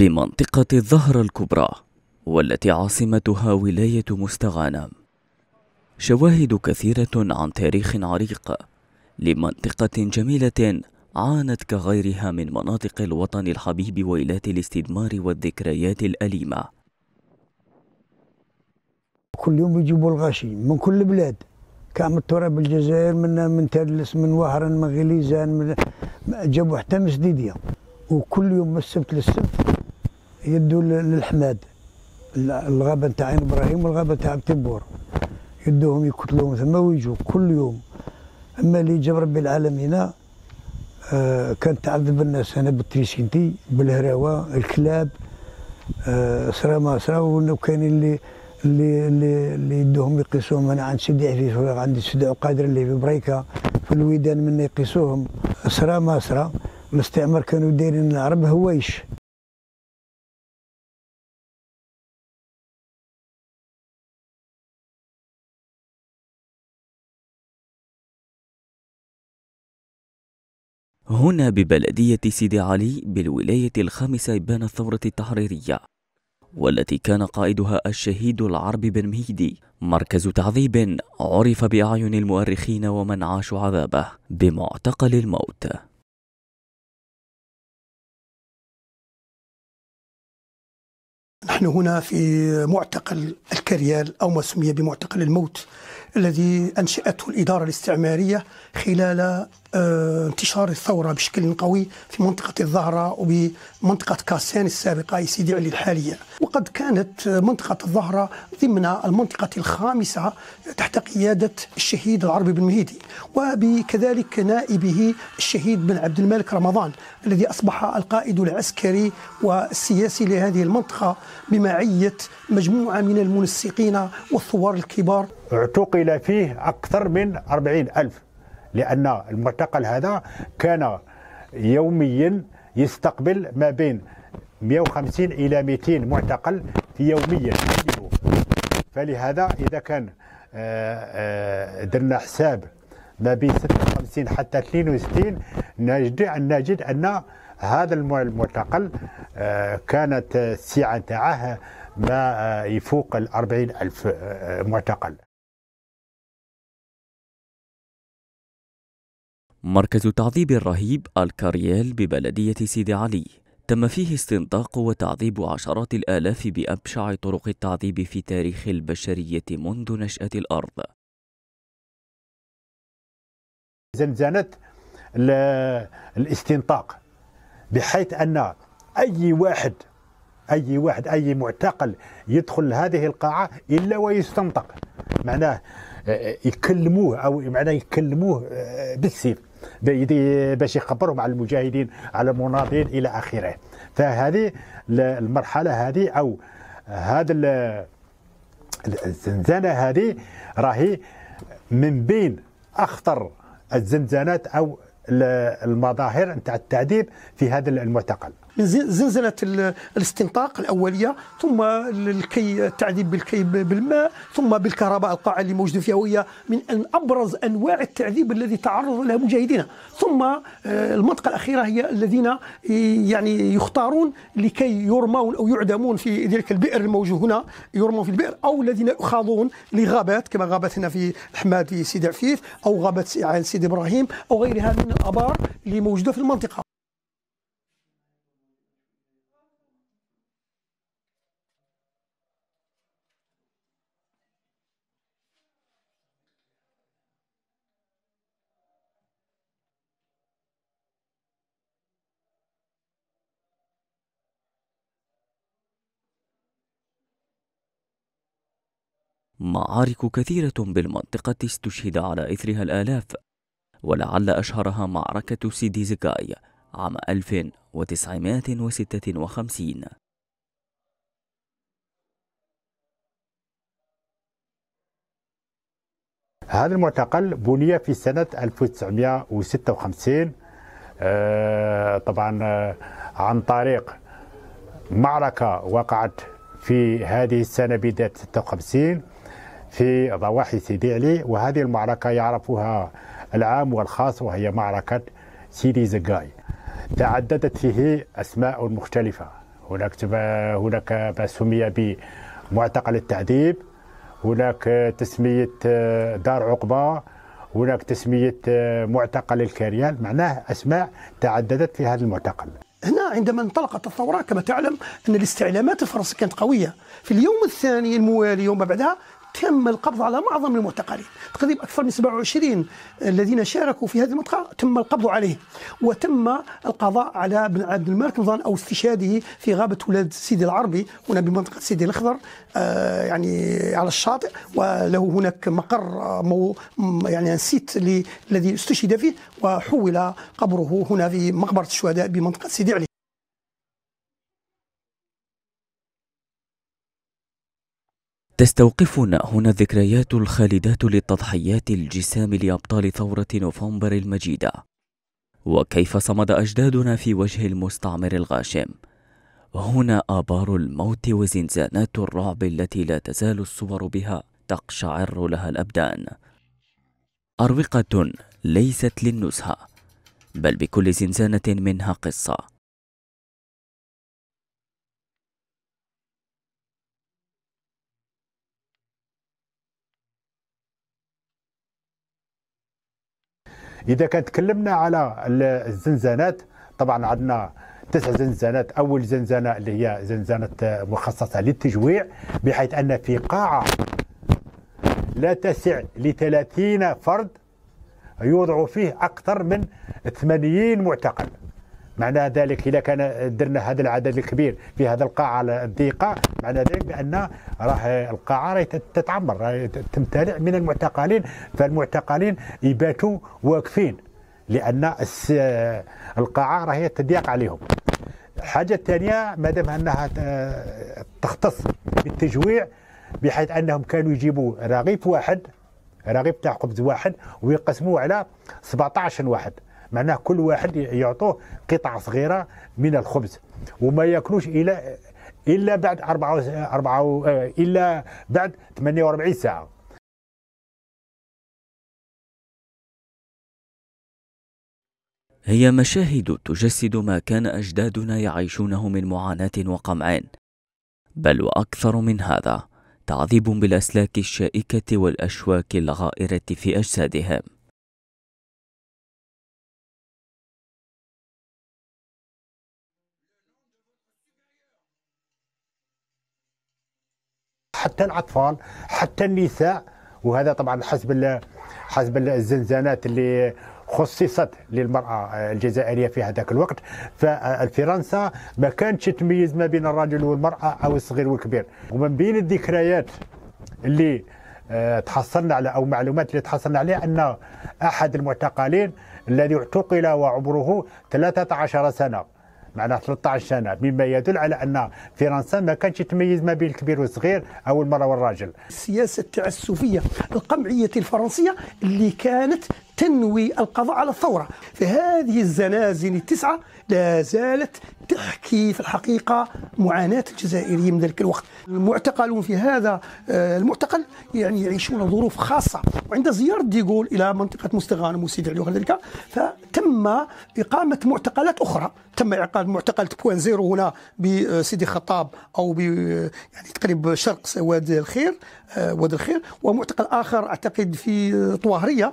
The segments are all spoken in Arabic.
بمنطقة الظهر الكبرى والتي عاصمتها ولاية مستغانم شواهد كثيرة عن تاريخ عريق لمنطقة جميلة عانت كغيرها من مناطق الوطن الحبيب ويلات الاستدمار والذكريات الأليمة. كل يوم يجيبوا الغاشي من كل بلاد. كامل تراب الجزائر من من تلس من وهران من غليزان من جابوا حتى مسديديه وكل يوم من السبت للسبت يدوا للحماد. الغابة نتاع عين إبراهيم والغابة نتاع تبور يدوهم يقتلوهم ثم ويجوا كل يوم. أما اللي جاب ربي العالم هنا آه كانت تعذب الناس هنا بالتريسينتي بالهراوة الكلاب آه سرا ما سرا وكاين اللي اللي اللي اللي يدوهم يقيسوهم. أنا عند سيدي عفيف عندي سيدي قادر اللي في بريكة في الويدان من يقيسوهم. اسرى ما اسرى الاستعمار كانوا دايرين العرب هوايش. هنا ببلدية سيدي علي بالولاية الخامسة بين الثورة التحريرية والتي كان قائدها الشهيد العرب بن مهيدي. مركز تعذيب عرف بأعين المؤرخين ومن عاشوا عذابه بمعتقل الموت. نحن هنا في معتقل الكريال أو ما سمي بمعتقل الموت الذي أنشأته الإدارة الاستعمارية خلال آه، انتشار الثورة بشكل قوي في منطقة الظهرة وبمنطقة كاسان السابقة سيدي علي الحالية. وقد كانت منطقة الظهرة ضمن المنطقة الخامسة تحت قيادة الشهيد العربي بن مهيدي وبكذلك نائبه الشهيد بن عبد الملك رمضان الذي أصبح القائد العسكري والسياسي لهذه المنطقة بمعية مجموعة من المنسقين والثوار الكبار. اعتقل فيه أكثر من أربعين ألف لأن المعتقل هذا كان يوميا يستقبل ما بين 150 إلى 200 معتقل في يوميا فلهذا إذا كان آه، آه، درنا حساب ما بين 56 حتى 62 نجد نجد أن هذا المعتقل آه، كانت السعة تاعه ما يفوق ال 40 ألف معتقل. مركز تعذيب الرهيب الكاريال ببلدية سيدي علي. تم فيه استنطاق وتعذيب عشرات الآلاف بأبشع طرق التعذيب في تاريخ البشرية منذ نشأة الأرض. زنزانة الاستنطاق بحيث أن أي واحد أي واحد أي معتقل يدخل هذه القاعة إلا ويستنطق. معناه آه، يكلموه أو معناه يكلموه آه، بالسيف. باش يخبرهم على المجاهدين على المناضلين إلى آخره. فهذه المرحلة هذه أو هذا الزنزانة هذه راهي من بين أخطر الزنزانات أو المظاهر نتاع التعذيب في هذا المعتقل. من زنزنة الاستنطاق الأولية ثم الكي التعذيب بالكي بالماء ثم بالكهرباء القاعة اللي موجودة فيها وهي من أبرز أنواع التعذيب الذي تعرض لها مجاهدين ثم آه، المنطقة الأخيرة هي الذين يعني يختارون لكي يرمون أو يعدمون في ذلك البئر الموجود هنا يرمون في البئر أو الذين يخاضون لغابات كما غابت هنا في الحماد في سيدي عفيف أو غابة سيدي إبراهيم أو غيرها من الآبار اللي موجودة في المنطقة. معارك كثيرة بالمنطقة استشهد على إثرها الآلاف ولعل أشهرها معركة سيدي زكاي عام 1956 هذا المعتقل بني في سنة 1956 آه، طبعا آه، عن طريق معركة وقعت في هذه السنة بداية 56 في ضواحي سيدي علي وهذه المعركة يعرفها العام والخاص وهي معركة سيدي زقاي. تعددت فيه أسماء مختلفة. هناك هناك ما سمي بمعتقل التعذيب هناك تسمية دار عقبة هناك تسمية معتقل الكريال معناه أسماء تعددت في هذا المعتقل. هنا عندما انطلقت الثورة كما تعلم أن الاستعلامات الفرنسية كانت قوية. في اليوم الثاني الموالي وما بعدها تم القبض على معظم المعتقلين. تقريبا أكثر من 27 الذين شاركوا في هذه المنطقة تم القبض عليه. وتم القضاء على بن عبد الملك نظام أو استشهاده في غابة ولاد سيدي العربي هنا بمنطقة سيدي الأخضر آه يعني على الشاطئ. وله هناك مقر مو يعني سيت الذي استشهد فيه وحول قبره هنا في مقبرة الشهداء بمنطقة سيدي علي. تستوقفنا هنا الذكريات الخالدات للتضحيات الجسام لأبطال ثورة نوفمبر المجيدة. وكيف صمد أجدادنا في وجه المستعمر الغاشم. هنا آبار الموت وزنزانات الرعب التي لا تزال الصور بها تقشعر لها الأبدان. أروقة ليست للنزهة بل بكل زنزانة منها قصة. إذا كان تكلمنا على الزنزانات طبعا عندنا تسع زنزانات. أول زنزانة اللي هي زنزانة مخصصة للتجويع بحيث أن في قاعة لا تسع ل 30 فرد يوضع فيه أكثر من 80 معتقل. معنى ذلك إذا كان درنا هذا العدد الكبير في هذا القاعة الضيقه معنى ذلك بأن راه القاعة راهي تتعمر راهي تمتلئ من المعتقلين فالمعتقلين يباتوا واقفين لأن القاعة راهي تضيق عليهم. الحاجة الثانية ما دام انها تختص بالتجويع بحيث أنهم كانوا يجيبوا رغيف واحد رغيف تاع خبز واحد ويقسموه على 17 واحد. معناه كل واحد يعطوه قطعة صغيرة من الخبز وما ياكلوش إلى إلا بعد أربعة أربعة إلا بعد 48 ساعة. هي مشاهد تجسد ما كان أجدادنا يعيشونه من معاناة وقمع بل وأكثر من هذا تعذيب بالأسلاك الشائكة والأشواك الغائرة في أجسادهم. حتى الأطفال حتى النساء. وهذا طبعا حسب حسب الزنزانات اللي خصصت للمرأة الجزائرية في هذاك الوقت. فالفرنسا ما كانتش تميز ما بين الرجل والمرأة أو الصغير والكبير. ومن بين الذكريات اللي آه، تحصلنا على أو معلومات اللي تحصلنا عليها أن أحد المعتقلين الذي اعتقل وعمره 13 سنة. معناه 13 سنة. مما يدل على أن فرنسا ما كانتش تميز ما بين الكبير والصغير أو المرأة والراجل. السياسة التعسفية القمعية الفرنسية اللي كانت تنوي القضاء على الثورة. فهذه الزنازن التسعة لا زالت تحكي في الحقيقة معاناة الجزائريين من ذلك الوقت. المعتقلون في هذا آه، المعتقل يعني يعيشون ظروف خاصة. وعند زيارة ديغول إلى منطقة مستغانم وسيدي علي ذلك فتم إقامة معتقلات أخرى. تم إعقاد معتقل point zéro هنا بسيدي خطاب أو ب يعني تقريبا شرق وادي الخير آه، وادي الخير ومعتقل آخر أعتقد في طواهرية.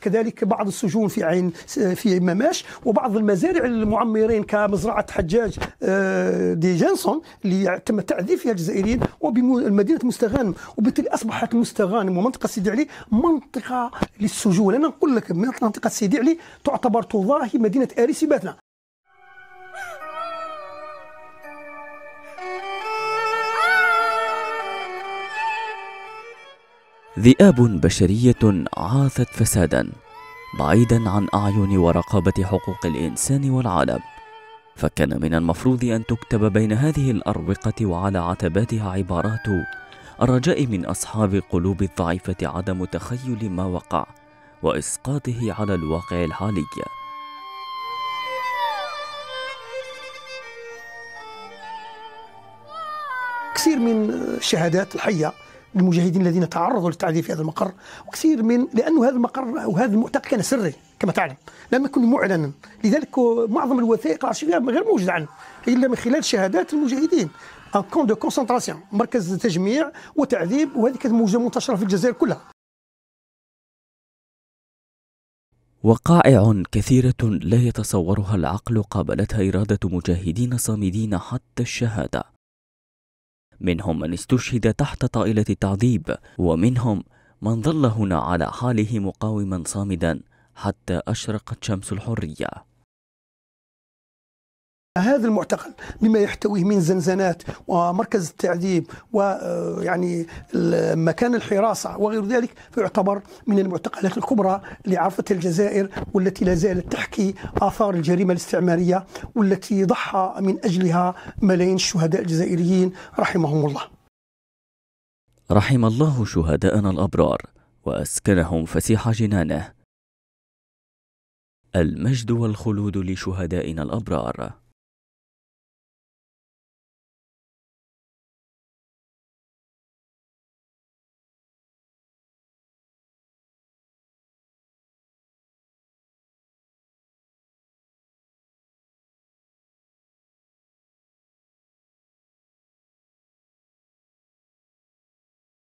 وكذلك بعض السجون في عين في مماش وبعض المزارع المعمرين كمزرعة حجاج آه، دي جانسون اللي تم التعذيب فيها الجزائريين وبمدينه مستغانم. وبالتالي أصبحت مستغانم ومنطقه سيدي علي منطقة للسجون. أنا نقول لك منطقة سيدي علي تعتبر تضاهي مدينة اريس باتنا. ذئاب بشرية عاثت فسادا بعيدا عن أعين ورقابة حقوق الإنسان والعالم. فكان من المفروض أن تكتب بين هذه الأروقة وعلى عتباتها عبارات الرجاء من أصحاب قلوب الضعيفة عدم تخيل ما وقع وإسقاطه على الواقع الحالي. كثير من الشهادات الحية المجاهدين الذين تعرضوا للتعذيب في هذا المقر وكثير من لأنه هذا المقر وهذا المعتقل كان سري كما تعلم. لم يكن معلنا. لذلك معظم الوثائق الأرشيفية غير موجودة عنه إلا من خلال شهادات المجاهدين. un camp de concentration مركز تجميع وتعذيب وهذه كانت موجودة منتشرة في الجزائر كلها. وقائع كثيرة لا يتصورها العقل قابلتها إرادة مجاهدين صامدين حتى الشهادة. منهم من استشهد تحت طائلة التعذيب ومنهم من ظل هنا على حاله مقاوما صامدا حتى أشرقت شمس الحرية. هذا المعتقل بما يحتويه من زنزانات ومركز التعذيب ويعني مكان الحراسة وغير ذلك فيعتبر من المعتقلات الكبرى اللي الجزائر والتي لا زالت تحكي آثار الجريمة الاستعمارية والتي ضحى من أجلها ملايين الشهداء الجزائريين رحمهم الله. رحم الله شهداءنا الأبرار وأسكنهم فسيح جنانه. المجد والخلود لشهدائنا الأبرار.